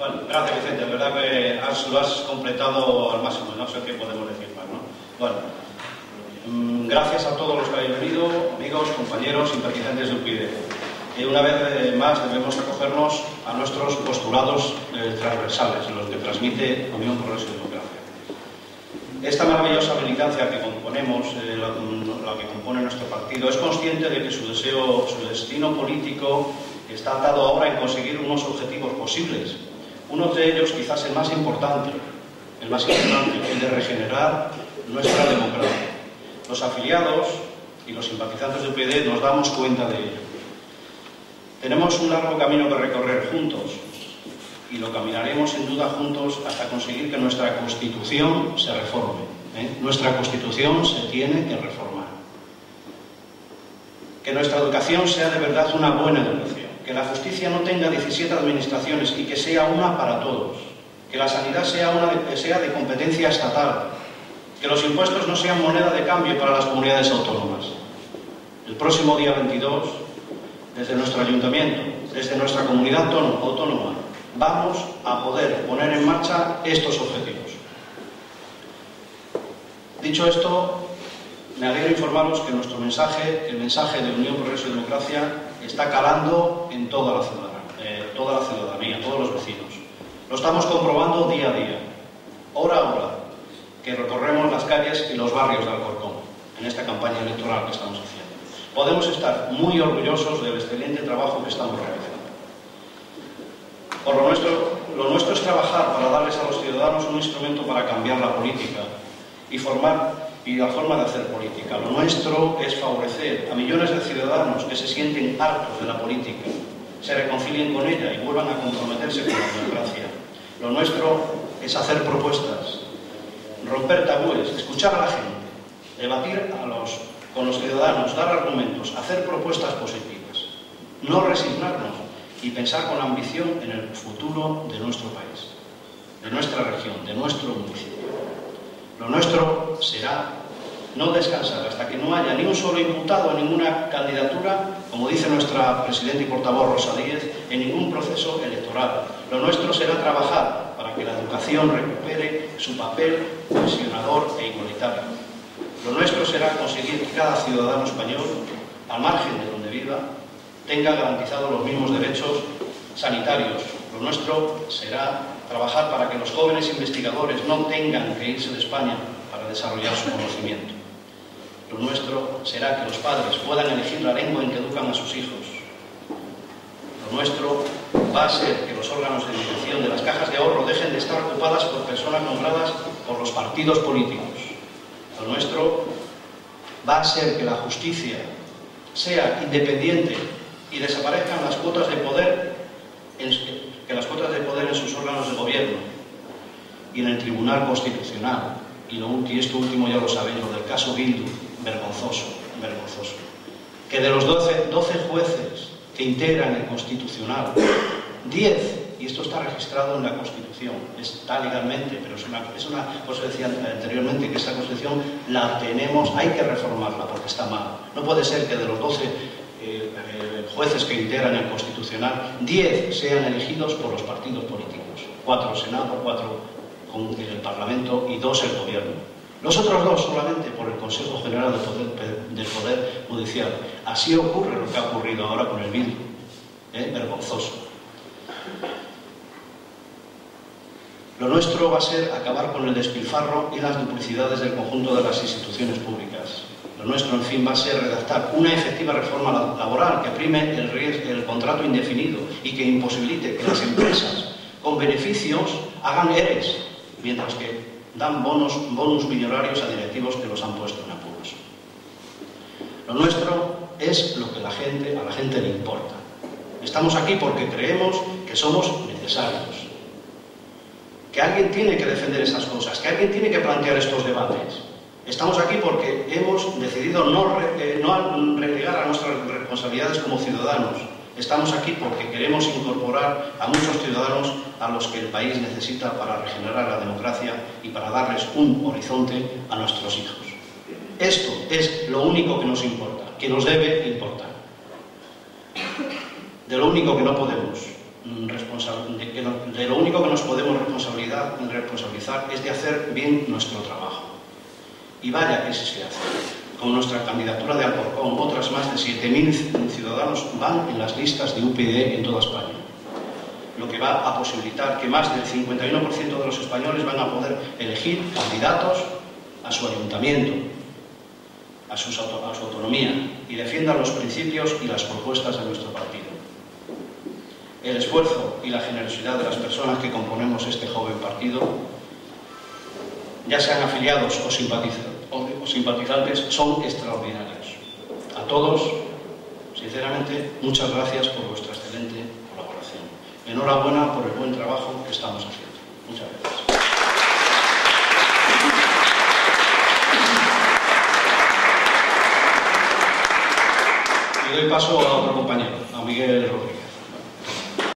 Gracias Vicente, la verdad que lo has completado al máximo, no sé qué podemos decir más, ¿no? Bueno, mm, gracias a todos los que habéis venido, amigos, compañeros, simpatizantes de UPyD. Y una vez eh, más debemos acogernos a nuestros postulados eh, transversales, los que transmite Unión Progreso y Democracia. Esta maravillosa militancia que componemos, eh, la, la que compone nuestro partido, es consciente de que su deseo, su destino político está atado ahora en conseguir unos objetivos posibles. Uno de ellos, quizás el más importante, el más importante, el de regenerar nuestra democracia. Los afiliados y los simpatizantes de UPyD nos damos cuenta de ello. Tenemos un largo camino que recorrer juntos y lo caminaremos sin duda juntos hasta conseguir que nuestra Constitución se reforme. ¿eh? Nuestra Constitución se tiene que reformar. Que nuestra educación sea de verdad una buena educación. Que la justicia no tenga 17 administraciones y que sea una para todos. Que la sanidad sea, una de, sea de competencia estatal. Que los impuestos no sean moneda de cambio para las comunidades autónomas. El próximo día 22 desde nuestro ayuntamiento, desde nuestra comunidad autónoma, vamos a poder poner en marcha estos objetivos. Dicho esto, me alegro informaros que nuestro mensaje, el mensaje de Unión, Progreso y Democracia, está calando en toda la ciudadanía, eh, toda la ciudadanía, todos los vecinos. Lo estamos comprobando día a día, hora a hora, que recorremos las calles y los barrios de Alcorcón en esta campaña electoral que estamos haciendo. Podemos estar muy orgullosos del excelente trabajo que estamos realizando. Por lo nuestro, lo nuestro es trabajar para darles a los ciudadanos un instrumento para cambiar la política y formar y la forma de hacer política. Lo nuestro es favorecer a millones de ciudadanos que se sienten hartos de la política, se reconcilien con ella y vuelvan a comprometerse con la democracia. Lo nuestro es hacer propuestas, romper tabúes, escuchar a la gente, debatir con los ciudadanos, dar argumentos, hacer propuestas positivas, no resignarnos y pensar con ambición en el futuro de nuestro país, de nuestra región, de nuestro municipio. Lo nuestro será no descansar hasta que no haya ni un solo imputado en ninguna candidatura, como dice nuestra presidenta y portavoz Rosa Díez, en ningún proceso electoral. Lo nuestro será trabajar para que la educación recupere su papel cohesionador e igualitario lo nuestro será conseguir que cada ciudadano español, al margen de donde viva, tenga garantizados los mismos derechos sanitarios. Lo nuestro será trabajar para que los jóvenes investigadores no tengan que irse de España para desarrollar su conocimiento. Lo nuestro será que los padres puedan elegir la lengua en que educan a sus hijos. Lo nuestro va a ser que los órganos de dirección de las cajas de ahorro dejen de estar ocupadas por personas nombradas por los partidos políticos lo nuestro va a ser que la justicia sea independiente y desaparezcan las cuotas de poder, que las cuotas de poder en sus órganos de gobierno y en el Tribunal Constitucional, y, lo, y esto último ya lo sabéis, lo del caso Bildu, vergonzoso, vergonzoso, que de los 12, 12 jueces que integran el Constitucional, 10 y esto está registrado en la Constitución, está legalmente, pero es una, es una cosa decía anteriormente, que esta Constitución la tenemos, hay que reformarla porque está mal. No puede ser que de los 12 eh, jueces que integran el Constitucional, 10 sean elegidos por los partidos políticos, cuatro Senado, cuatro con el Parlamento y dos el Gobierno. Los otros dos solamente por el Consejo General del Poder, del poder Judicial. Así ocurre lo que ha ocurrido ahora con el virus. ¿eh? Vergonzoso. Lo nuestro va a ser acabar con el despilfarro y las duplicidades del conjunto de las instituciones públicas. Lo nuestro, en fin, va a ser redactar una efectiva reforma laboral que prime el, contrato indefinido y que imposibilite que las empresas con beneficios hagan ERES, mientras que dan bonos, bonus millonarios a directivos que los han puesto en apuros. Lo nuestro es lo que la gente, a la gente le importa. Estamos aquí porque creemos que somos necesarios que alguien tiene que defender esas cosas, que alguien tiene que plantear estos debates. Estamos aquí porque hemos decidido no, eh, relegar a nuestras responsabilidades como ciudadanos. Estamos aquí porque queremos incorporar a muchos ciudadanos a los que el país necesita para regenerar la democracia y para darles un horizonte a nuestros hijos. Esto es lo único que nos importa, que nos debe importar. De lo único que no podemos mm, de, lo único que nos podemos responsabilizar es de hacer bien nuestro trabajo. Y vaya que se hace. Con nuestra candidatura de Alcorcón, otras más de 7.000 ciudadanos van en las listas de UPyD en toda España. Lo que va a posibilitar que más del 51% de los españoles van a poder elegir candidatos a su ayuntamiento, a, su autonomía y defiendan los principios y las propuestas de nuestro partido. El esfuerzo y la generosidad de las personas que componemos este joven partido, ya sean afiliados o, simpatizantes, son extraordinarios. A todos, sinceramente, muchas gracias por vuestra excelente colaboración. Enhorabuena por el buen trabajo que estamos haciendo. Muchas gracias. Y doy paso a otro compañero, a Miguel Rodríguez.